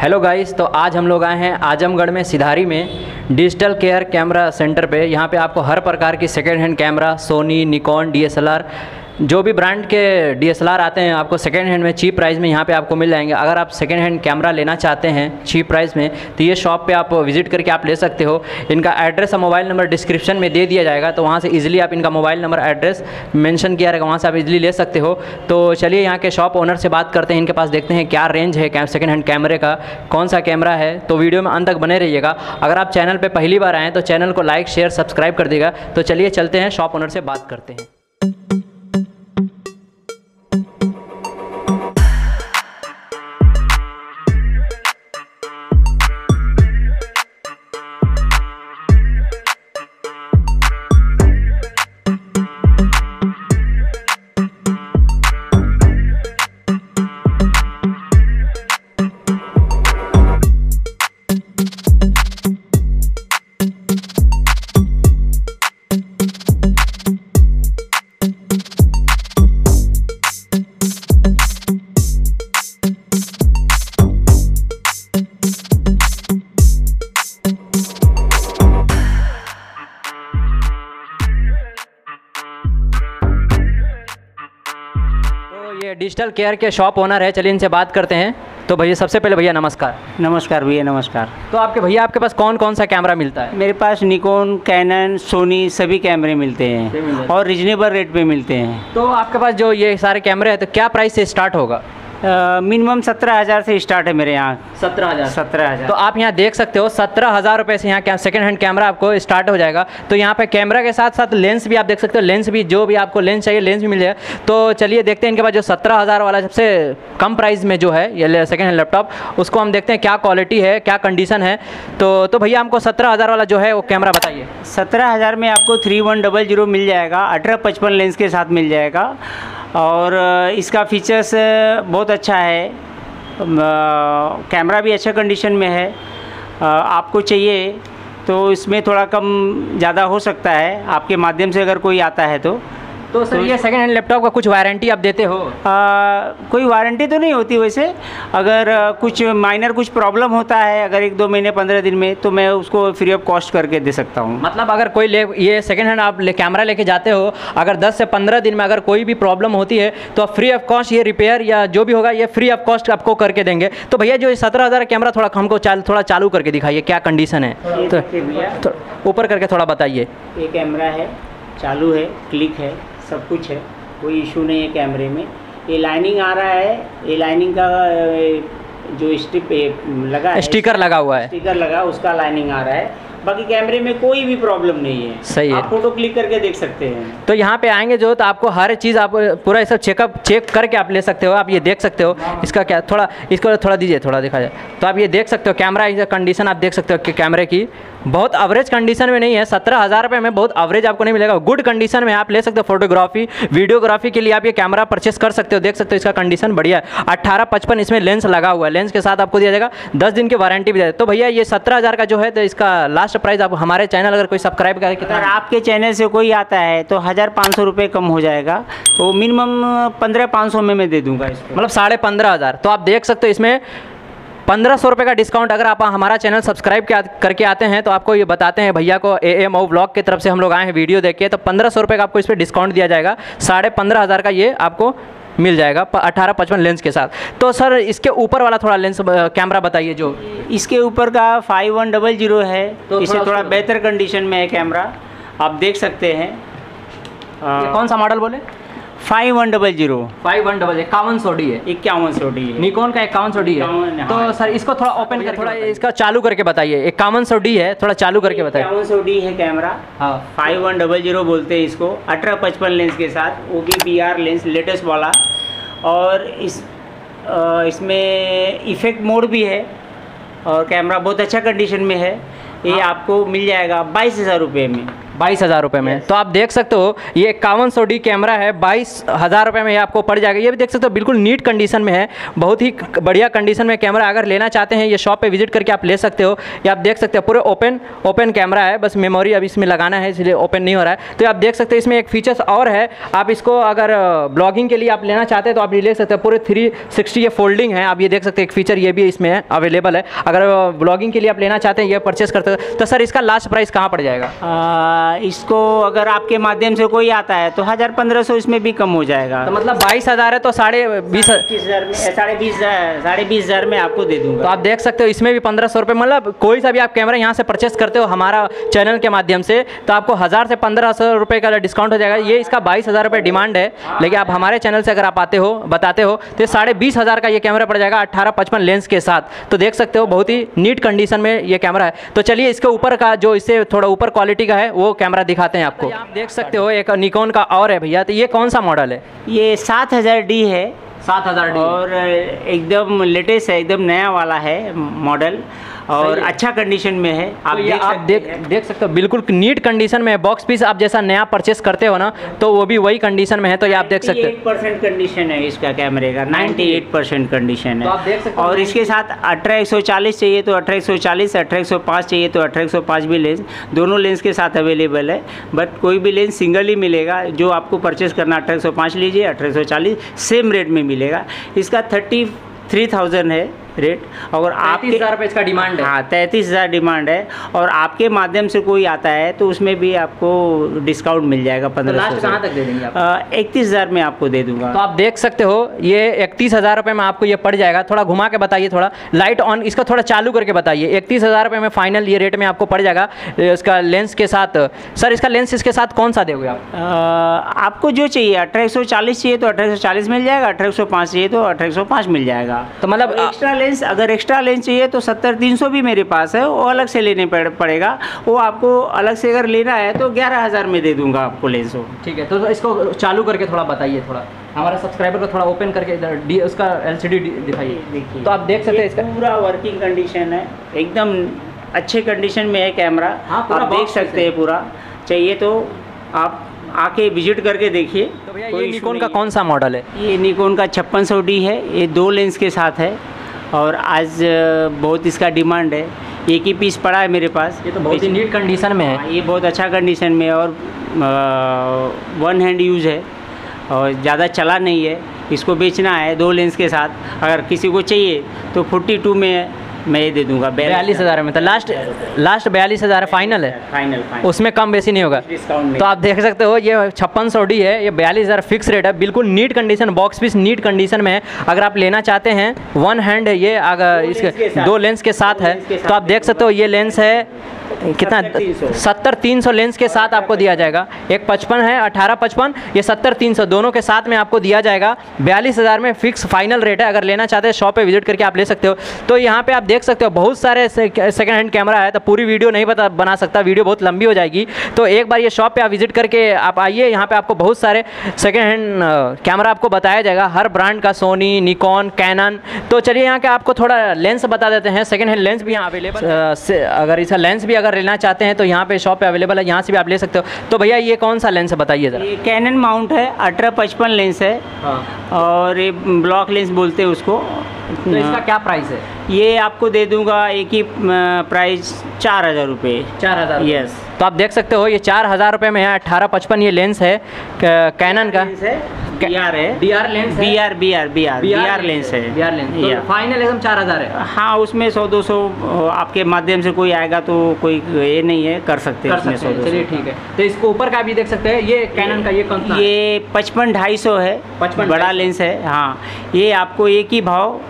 Hello guys तो आज हम लोग आए हैं आजमगढ़ में सिधारी में डिजिटल केयर कैमरा सेंटर पे। यहाँ पे आपको हर प्रकार की second hand camera Sony Nikon DSLR जो भी ब्रांड के डीएसएलआर आते हैं, आपको सेकेंड हैंड में चीप प्राइस में यहाँ पे आपको मिल जाएँगे। अगर आप सेकेंड हैंड कैमरा लेना चाहते हैं चीप प्राइस में तो ये शॉप पे आप विज़िट करके आप ले सकते हो। इनका एड्रेस और मोबाइल नंबर डिस्क्रिप्शन में दे दिया जाएगा तो वहाँ से इजीली आप इनका मोबाइल नंबर एड्रेस मैंशन किया रहेगा वहाँ से आप इजीली ले सकते हो। तो चलिए यहाँ के शॉप ओनर से बात करते हैं, इनके पास देखते हैं क्या रेंज है सेकेंड हैंड कैमरे का, कौन सा कैमरा है। तो वीडियो में अंत तक बने रहिएगा। अगर आप चैनल पर पहली बार आएँ तो चैनल को लाइक शेयर सब्सक्राइब कर देगा तो चलिए चलते हैं शॉप ओनर से बात करते हैं। डिजिटल केयर के शॉप ओनर है चलिए इनसे बात करते हैं। तो भैया सबसे पहले भैया नमस्कार। नमस्कार भैया नमस्कार। तो आपके भैया आपके पास कौन कौन सा कैमरा मिलता है? मेरे पास निकोन कैनन सोनी सभी कैमरे मिलते हैं और रिजनेबल रेट पे मिलते हैं। तो आपके पास जो ये सारे कैमरे हैं तो क्या प्राइस से स्टार्ट होगा? मिनिमम सत्रह हज़ार से स्टार्ट है मेरे यहाँ। सत्रह हज़ार। सत्रह हज़ार। तो आप यहाँ देख सकते हो सत्रह हज़ार रुपये से यहाँ क्या सेकंड हैंड कैमरा आपको स्टार्ट हो जाएगा। तो यहाँ पे कैमरा के साथ साथ लेंस भी आप देख सकते हो लेंस भी जो भी आपको लेंस चाहिए लेंस भी मिल जाएगा तो चलिए देखते हैं इनके पास जो सत्रह हज़ार वाला सबसे कम प्राइस में जो है ये सेकंड हैंड लैपटॉप उसको हम देखते हैं क्या क्वालिटी है क्या कंडीशन है। तो तो भैया हमको सत्रह हज़ार वाला जो है वो कैमरा बताइए। सत्रह हज़ार में आपको थ्री वन डबल ज़ीरो मिल जाएगा अठारह पचपन लेंस के साथ मिल जाएगा। और इसका फीचर्स बहुत अच्छा है। कैमरा भी अच्छा कंडीशन में है। आपको चाहिए तो इसमें थोड़ा कम ज़्यादा हो सकता है। आपके माध्यम से अगर कोई आता है तो। तो सर ये सेकंड हैंड लैपटॉप का कुछ वारंटी आप देते हो? आ, कोई वारंटी तो नहीं होती वैसे। अगर कुछ माइनर कुछ प्रॉब्लम होता है अगर एक दो महीने पंद्रह दिन में तो मैं उसको फ्री ऑफ़ कॉस्ट करके दे सकता हूँ। मतलब अगर कोई ले ये सेकेंड हैंड आप ले, कैमरा लेके जाते हो अगर 10 से 15 दिन में अगर कोई भी प्रॉब्लम होती है तो आप फ्री ऑफ़ कॉस्ट ये रिपेयर या जो भी होगा ये फ्री ऑफ़ कॉस्ट आपको करके देंगे। तो भैया जो सत्रह हज़ार कैमरा थोड़ा हमको चाल थोड़ा चालू करके दिखाइए क्या कंडीशन है? तो तो ऊपर करके थोड़ा बताइए। ये कैमरा है चालू है क्लिक है। सब कुछ है कोई इशू नहीं है कैमरे में। ये लाइनिंग आ रहा है ये लाइनिंग का जो स्टिप लगा है स्टिकर लगा हुआ है। स्टिकर लगा उसका लाइनिंग आ रहा है। बाकी कैमरे में कोई भी प्रॉब्लम नहीं है। सही है। आप फ़ोटो क्लिक करके देख सकते हैं। तो यहाँ पे आएँगे जो तो आपको हर चीज़ आप पूरा सब चेकअप चेक करके आप ले सकते हो आप ये देख सकते हो। इसका क्या थोड़ा इसको थोड़ा दीजिए थोड़ा दिखा जाए। तो आप ये देख सकते हो कैमरा कंडीशन आप देख सकते हो कि कैमरे की। बहुत एवरेज कंडीशन में नहीं है। सत्रह हज़ार रुपये में बहुत एवरेज आपको नहीं मिलेगा। गुड कंडीशन में आप ले सकते हो फोटोग्राफी वीडियोग्राफी के लिए आप ये कैमरा परचेस कर सकते हो। देख सकते हो इसका कंडीशन बढ़िया है। अट्ठारह पचपन इसमें लेंस लगा हुआ है। लेंस के साथ आपको दिया जाएगा। दस दिन की वारंटी भी दे तो भैया ये सत्रह हज़ार का जो है तो इसका लास्ट प्राइस आप हमारे चैनल अगर कोई सब्सक्राइब करे कितना? आपके चैनल से कोई आता है तो हज़ार पाँच सौ रुपये कम हो जाएगा। वो मिनिमम पंद्रह पाँच सौ में मैं दे दूँगा इसको। मतलब साढ़े पंद्रह हज़ार। तो आप देख सकते हो इसमें पंद्रह सौ रुपये का डिस्काउंट अगर आप हमारा चैनल सब्सक्राइब करके आते हैं तो आपको ये बताते हैं भैया को ए एम ओ ब्लॉग की तरफ़ से हम लोग आए हैं वीडियो देख के तो पंद्रह सौ रुपये का आपको इस पर डिस्काउंट दिया जाएगा। साढ़े पंद्रह हज़ार का ये आपको मिल जाएगा अठारह पचपन लेंस के साथ। तो सर इसके ऊपर वाला थोड़ा लेंस कैमरा बताइए जो। इसके ऊपर का फाइव वन डबल ज़ीरो है। तो इसे थोड़ा बेहतर कंडीशन में है कैमरा आप देख सकते हैं। कौन सा मॉडल बोले? Five one double zero. Five one double इक्यावन सौ डी है। इक्यावन सौ डी है। निकॉन का इक्यावन सौ डी है। हाँ। तो सर इसको थोड़ा ओपन कर थोड़ा इसका चालू करके बताइए। इक्यावन सौ डी है थोड़ा चालू करके बताइए। इक्यावन सौ डी है कैमरा। हाँ। फाइव वन डबल ज़ीरो बोलते हैं इसको। अठारह पचपन लेंस के साथ O B R lens latest वाला। और इस इसमें इफ़ेक्ट मोड भी है। और कैमरा बहुत अच्छा कंडीशन में है। ये आपको मिल जाएगा बाईस हज़ार रुपये में। बाईस हज़ार रुपये में। तो आप देख सकते हो ये इक्यावन सौ डी कैमरा है बाईस हज़ार रुपये में ये आपको पड़ जाएगा। ये भी देख सकते हो बिल्कुल नीट कंडीशन में है बहुत ही बढ़िया कंडीशन में कैमरा अगर लेना चाहते हैं ये शॉप पे विज़िट करके आप ले सकते हो। ये आप देख सकते हो पूरे ओपन ओपन कैमरा है बस मेमोरी अब इसमें लगाना है इसलिए ओपन नहीं हो रहा है। तो आप देख सकते हो इसमें एक फीचर्स और है आप इसको अगर ब्लॉगिंग के लिए आप लेना चाहते हैं तो आप ये ले सकते हो पूरे थ्री सिक्सटी ये फोल्डिंग है आप ये देख सकते हैं एक फीचर ये भी इसमें अवेलेबल है। अगर ब्लॉगिंग के लिए आप लेना चाहते हैं ये परचेस करते हो तो सर इसका लास्ट प्राइस कहाँ पड़ जाएगा? इसको अगर आपके माध्यम से कोई आता है तो हज़ार पंद्रह सौ इसमें भी कम हो जाएगा। तो मतलब बाईस हज़ार है तो साढ़े बीस हज़ार में साढ़े बीस हज़ार साढ़े बीस हज़ार में आपको दे तो आप देख सकते हो इसमें भी पंद्रह सौ रुपये मतलब कोई सा भी आप कैमरा यहाँ से परचेस करते हो हमारा चैनल के माध्यम से तो आपको हज़ार से पंद्रह सौ रुपये का डिस्काउंट हो जाएगा। ये इसका बाईस हज़ार रुपये डिमांड है लेकिन आप हमारे चैनल से अगर आप आते हो बताते हो तो साढ़े बीस हज़ार का ये कैमरा पड़ जाएगा अट्ठारह पचपन लेंस के साथ। तो देख सकते हो बहुत ही नीट कंडीशन में ये कैमरा है। तो चलिए इसके ऊपर का जो इससे थोड़ा ऊपर क्वालिटी का है वो कैमरा दिखाते हैं आपको। आप देख सकते हो एक निकोन का और है भैया तो ये कौन सा मॉडल है? ये सात हज़ार डी है। सात हज़ार और एकदम लेटेस्ट है एकदम नया वाला है मॉडल और अच्छा कंडीशन में है। आप ये देख आप सकते देख हैं। देख सकते हो बिल्कुल नीट कंडीशन में है। बॉक्स पीस आप जैसा नया परचेस करते हो ना तो वो भी वही कंडीशन में है तो ये आप देख सकते हो। 98% कंडीशन है इसका कैमरे का। 98 परसेंट कंडीशन तो है आप देख सकते और इसके साथ अठारह एक सौ चालीस चाहिए तो अठारह एक सौ चालीस अठारह एक सौ पाँच चाहिए तो अठारह एक सौ पाँच भी लेंस दोनों लेंस के साथ अवेलेबल है। बट कोई भी लेंस सिंगल ही मिलेगा जो आपको परचेस करना अठारह एक सौ पाँच लीजिए अठारह सौ चालीस सेम रेट में मिलेगा। इसका थर्टी थ्री थाउज़ेंड है। रेट और आपके हज़ार रुपये इसका डिमांड है। हाँ तैंतीस हज़ार डिमांड है और आपके माध्यम से कोई आता है तो उसमें भी आपको डिस्काउंट मिल जाएगा तो पंद्रह लास्ट कहाँ तक दे देंगे इकतीस हज़ार में आपको दे दूँगा। तो आप देख सकते हो ये इकतीस हज़ार रुपये में आपको ये पड़ जाएगा। थोड़ा घुमा के बताइए थोड़ा लाइट ऑन इसका थोड़ा चालू करके बताइए। इकतीस हज़ार रुपये में फाइनल ये रेट में आपको पड़ जाएगा इसका लेंस के साथ। सर इसका लेंस इसके साथ कौन सा दोगे आप? आपको जो चाहिए अठारह सौ चालीस चाहिए तो अठारह सौ चालीस मिल जाएगा अठारह सौ पाँच चाहिए तो अठारह सौ पाँच मिल जाएगा। तो मतलब एक्स्ट्रा लेंस अगर एक्स्ट्रा लेंस चाहिए तो सत्तर तीन सौ भी मेरे पास है वो अलग से लेने पड़, पड़ेगा। वो आपको अलग से अगर लेना है तो ग्यारह हज़ार में दे दूँगा आपको लेंस वो। ठीक है तो इसको चालू करके थोड़ा बताइए थोड़ा। हमारे सब्सक्राइबर को थोड़ा ओपन करके इधर डी उसका एल सी दिखाइए। देखिए तो आप देख सकते हैं इसका। पूरा वर्किंग कंडीशन है एकदम अच्छे कंडीशन में है कैमरा हाँ, आप देख सकते हैं। पूरा। चाहिए तो आप आके विज़िट करके देखिए तो भैया ये निकोन का कौन सा मॉडल है? है। ये निकोन का छप्पन सौ डी है ये दो लेंस के साथ है। और आज बहुत इसका डिमांड है। एक ही पीस पड़ा है मेरे पास। ये तो बहुत ही नीट कंडीशन में है। हाँ, ये बहुत अच्छा कंडीशन में है और वन हैंड यूज़ है और ज़्यादा चला नहीं है। इसको बेचना है दो लेंस के साथ। अगर किसी को चाहिए तो फोर्टी टू में मैं ये दे दूँगा बयालीस हज़ार में तो लास्ट लास्ट बयालीस हज़ार फाइनल है। फाइनल फाइनल उसमें कम बेसी नहीं होगा। तो आप देख सकते हो ये छप्पन सौ डी है ये बयालीस हज़ार फिक्स रेट है। बिल्कुल neat condition box piece neat condition में है। अगर आप लेना चाहते हैं वन हैंड है ये अगर दो लेंस के इसके साथ। दो लेंस के साथ है। तो आप देख सकते हो ये लेंस है कितना? सत्तर तीन सौ। लेंस के साथ आपको दिया जाएगा। एक पचपन है अठारह पचपन ये सत्तर तीन सौ। दोनों के साथ में आपको दिया जाएगा। बयालीस हज़ार में फिक्स फाइनल रेट है। अगर लेना चाहते हैं शॉप पे विज़िट करके आप ले सकते हो। तो यहाँ पे आप देख सकते हो बहुत सारे सेकेंड हैंड कैमरा है तो पूरी वीडियो नहीं बता बना सकता वीडियो बहुत लंबी हो जाएगी। तो एक बार ये शॉप पे आप विज़िट करके आप आइए यहाँ पे आपको बहुत सारे सेकेंड हैंड कैमरा आपको बताया जाएगा हर ब्रांड का सोनी निकॉन कैनन तो चलिए यहाँ के आपको थोड़ा लेंस बता देते हैं सेकेंड हैंड लेंस भी यहाँ अवेलेबल अगर इसका लेंस भी अगर लेना चाहते हैं तो यहाँ पे शॉप पे अवेलेबल है यहाँ से भी आप ले सकते हो। तो भैया ये कौन सा लेंस है बताइए ज़रा। ये कैनन माउंट है अठारह पचपन लेंस है। हाँ। और ये ब्लॉक लेंस बोलते हैं उसको। तो इसका क्या प्राइस है? ये आपको दे दूँगा एक ही प्राइस चार हज़ार रुपये चार हज़ार यस तो आप देख सकते हो ये चार हज़ार रुपये में है अट्ठारह पचपन ये लेंस है। कैनन का। बी आर है। D R lens B R B R B R B R lens है। बी आर लेंस तो फाइनल एकदम चार हज़ार है। हाँ उसमें सौ दो सौ आपके माध्यम से कोई आएगा तो कोई ये नहीं है कर सकते हैं उसमें सौ दो चलिए ठीक है। तो इसको ऊपर का भी देख सकते हैं। ये कैनन का ये कौन सा ये पचपन ढाई सौ है। 55 बड़ा लेंस है हाँ। ये आपको एक ही भाव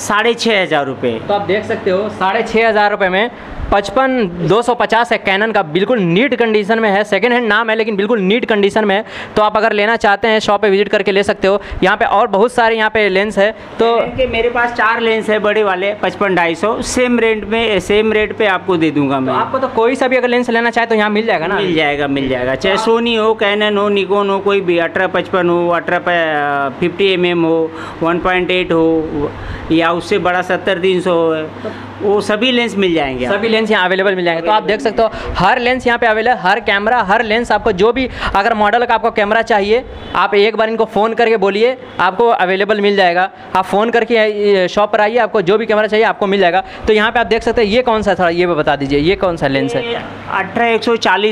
साढ़े छः हज़ार रुपये तो आप देख सकते हो साढ़े छः हज़ार रुपये में पचपन दो सौ पचास है कैनन का बिल्कुल नीट कंडीशन में है। सेकेंड हैंड नाम है लेकिन बिल्कुल नीट कंडीशन में है। तो आप अगर लेना चाहते हैं शॉप पे विज़िट करके ले सकते हो। यहाँ पे और बहुत सारे यहाँ पे लेंस है। तो के मेरे पास चार लेंस है बड़े वाले पचपन ढाई सौ। सेम रेंट में सेम रेट पे आपको दे दूँगा तो मैं। आपको तो कोई सा भी अगर लेंस लेना चाहे तो यहाँ मिल जाएगा ना? मिल जाएगा मिल जाएगा। चाहे सोनी हो कैनन हो निकोन हो कोई भी अठारह पचपन हो अठारह फिफ्टी एम एम हो वन पॉइंट एट हो या उससे बड़ा सत्तर तीन सौ वो सभी लेंस मिल जाएँगे सभी लेंस यहाँ अवेलेबल मिल जाएँगे। तो आप देख सकते हो हर लेंस यहाँ पे अवेलेबल हर कैमरा हर लेंस आपको जो भी अगर मॉडल का आपको कैमरा चाहिए आप एक बार इनको फ़ोन करके बोलिए आपको अवेलेबल मिल जाएगा। आप फ़ोन करके शॉप पर आइए आपको जो भी कैमरा चाहिए आपको मिल जाएगा। तो यहाँ पे आप देख सकते हैं ये कौन सा थोड़ा ये बता दीजिए ये कौन सा लेंस है? अठारह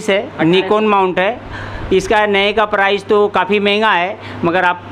है निकोन माउंट है। इसका नए का प्राइस तो काफ़ी महँगा है मगर आप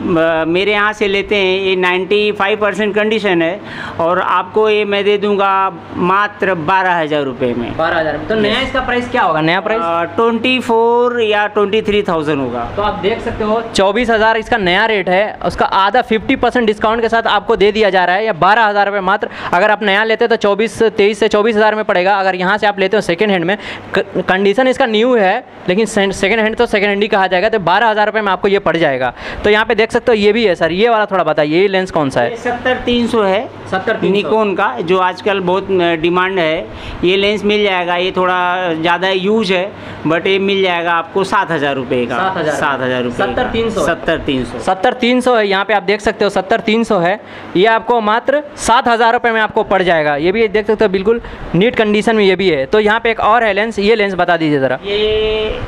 मेरे यहाँ से लेते हैं ये 95 परसेंट कंडीशन है और आपको ये मैं दे दूँगा मात्र बारह हज़ार रुपये में। बारह हज़ार तो नया इसका प्राइस क्या होगा? नया प्राइस ट्वेंटी फोर या ट्वेंटी थ्री थाउज़ेंड होगा। तो आप देख सकते हो चौबीस हज़ार इसका नया रेट है उसका आधा फिफ्टी परसेंट डिस्काउंट के साथ आपको दे दिया जा रहा है या बारह हज़ार रुपये मात्र। अगर आप नया लेते हो तो चौबीस तेईस से चौबीस हज़ार में पड़ेगा अगर यहाँ से आप लेते हो सेकेंड हैंड में। कंडीशन इसका न्यू है लेकिन सेकेंड हैंड तो सेकेंड हैंड ही कहा जाएगा तो बारह हज़ार रुपये में आपको ये पड़ जाएगा। तो यहाँ पे देख सकते हो ये भी है सर ये वाला थोड़ा बताइए ये लेंस कौन सा है? सत्तर तीन सौ है सत्तर निकोन का जो आजकल बहुत डिमांड है। ये लेंस मिल जाएगा ये थोड़ा ज़्यादा यूज़ है बट ये मिल जाएगा आपको सात हज़ार रुपये का। सात हज़ार रुपये सत्तर तीन सौ। सत्तर तीन सौ। सत्तर तीन सौ है यहाँ पे आप देख सकते हो सत्तर तीन सौ है। ये आपको मात्र सात हज़ार रुपये में आपको पड़ जाएगा। ये भी देख सकते हो बिल्कुल नीट कंडीशन में ये भी है। तो यहाँ पे एक और है लेंस ये लेंस बता दीजिए ज़रा। ये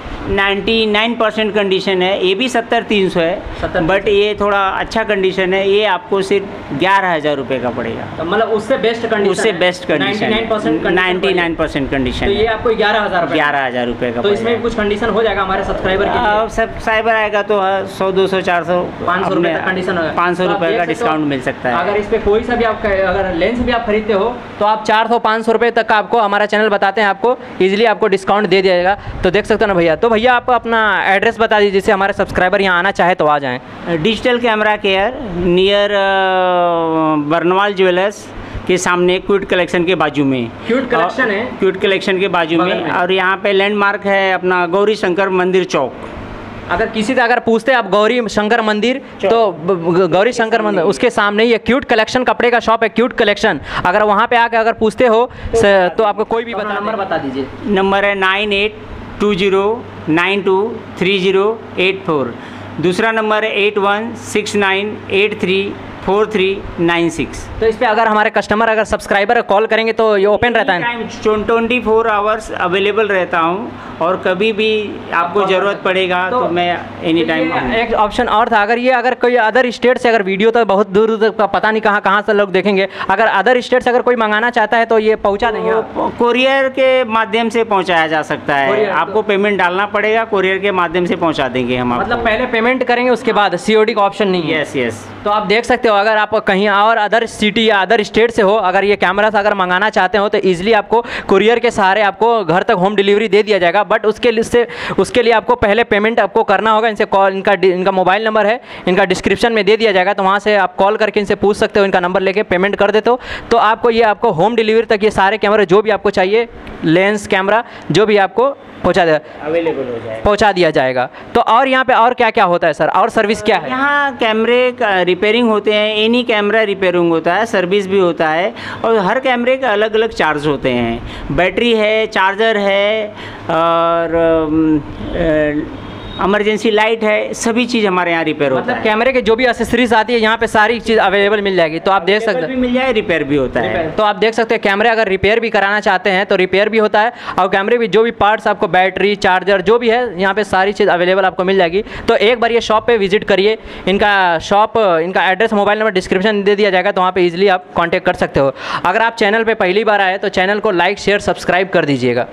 99 परसेंट कंडीशन है ये भी सत्तर तीन सौ है 70 बट ये थोड़ा अच्छा कंडीशन है ये आपको सिर्फ़ ग्यारह हज़ार रुपये का पड़ेगा। तो मतलब उससे बेस्ट कंडीशन उससे best condition 99% ninety nine percent condition तो ये आपको ग्यारह हज़ार ग्यारह हज़ार रुपये का तो इसमें कुछ कंडीशन हो जाएगा हमारे सब्सक्राइबर के लिए। अब सब साइबर आएगा तो सौ दो सौ चार सौ पाँच सौ रुपये कंडीशन होगा। पाँच सौ तो रुपये का डिस्काउंट मिल सकता है। अगर इस पे कोई सा भी आप अगर लेंस भी आप खरीदते हो तो आप चार सौ पाँच सौ रुपये तक का आपको हमारा चैनल बताते हैं आपको। इजीली आपको डिस्काउंट दे दिया जाएगा। तो देख सकते हो ना भैया। तो भैया आप अपना एड्रेस बता दीजिए जिससे हमारे सब्सक्राइबर यहाँ आना चाहे तो आ जाएँ। Digital camera care near Barnwal jewellers के सामने क्यूट कलेक्शन के बाजू में। क्यूट कलेक्शन है? क्यूट कलेक्शन के बाजू में। में। और यहाँ पे लैंडमार्क है अपना गौरी शंकर मंदिर चौक। अगर किसी से अगर पूछते हैं आप गौरी शंकर मंदिर तो गौरी शंकर मंदिर उसके सामने ही है क्यूट कलेक्शन कपड़े का शॉप है क्यूट कलेक्शन। अगर वहाँ पे आके अगर पूछते हो स- तो आपको कोई भी बता नंबर बता दीजिए। नंबर है nine eight two zero nine two three zero eight four दूसरा नंबर है eight one six nine eight three four three nine six. तो इस पर अगर हमारे कस्टमर अगर सब्सक्राइबर कॉल करेंगे तो ये ओपन रहता है। ट्वेंटी फोर आवर्स अवेलेबल रहता हूँ और कभी भी आपको ज़रूरत पड़ेगा तो, तो- मैं एनी तो टाइम एक ऑप्शन और था अगर ये अगर कोई अदर स्टेट से अगर वीडियो तो बहुत दूर दूर तक पता नहीं कहाँ कहाँ से लोग देखेंगे। अगर अदर स्टेट से अगर कोई मंगाना चाहता है तो ये पहुँचा देंगे? कोरियर के माध्यम से पहुँचाया जा सकता है। आपको पेमेंट डालना पड़ेगा कोरियर के माध्यम से पहुँचा देंगे हम मतलब पहले पेमेंट करेंगे उसके बाद सीओडी का ऑप्शन नहीं है। यस यस तो आप देख सकते हो, अगर आप कहीं और अदर सिटी या अदर स्टेट से हो, अगर ये कैमरा अगर मंगाना चाहते हो तो ईजिली आपको कुरियर के सहारे आपको घर तक होम डिलीवरी दे दिया जाएगा। बट उसके लिए से, उसके लिए आपको पहले पेमेंट आपको करना होगा। इनसे कॉल इनका इनका मोबाइल नंबर है, इनका डिस्क्रिप्शन में दे दिया जाएगा। तो वहाँ से आप कॉल करके इनसे पूछ सकते हो, इनका नंबर लेके पेमेंट कर देते हो। तो आपको ये, आपको होम डिलीवरी तक ये सारे कैमरे जो भी आपको चाहिए लेंस कैमरा जो भी आपको पहुँचा दिया अवेलेबल हो जाए पहुँचा दिया जाएगा। तो और यहाँ पे और क्या क्या होता है सर? और सर्विस क्या है? यहाँ कैमरे का रिपेयरिंग होते हैं एनी कैमरा रिपेयरिंग होता है सर्विस भी होता है और हर कैमरे के अलग अलग चार्ज होते हैं। बैटरी है चार्जर है और इमरजेंसी लाइट है सभी चीज़ हमारे यहाँ रिपेयर होता मतलब है। कैमरे के जो भी एसेसरीज आती है यहाँ पे सारी चीज़ अवेलेबल मिल जाएगी। तो आप देख सकते भी मिल जाए रिपेयर भी होता है। तो आप देख सकते हैं कैमरे अगर रिपेयर भी कराना चाहते हैं तो रिपेयर भी होता है। और कैमरे भी जो भी पार्ट्स आपको बैटरी चार्जर जो भी है यहाँ पे सारी चीज़ अवेलेबल आपको मिल जाएगी। तो एक बार ये शॉप पे विज़िट करिए। इनका शॉप इनका एड्रेस मोबाइल नंबर डिस्क्रिप्शन दे दिया जाएगा तो वहाँ पे इजीली आप कांटेक्ट कर सकते हो। अगर आप चैनल पर पहली बार आए तो चैनल को लाइक शेयर सब्सक्राइब कर दीजिएगा।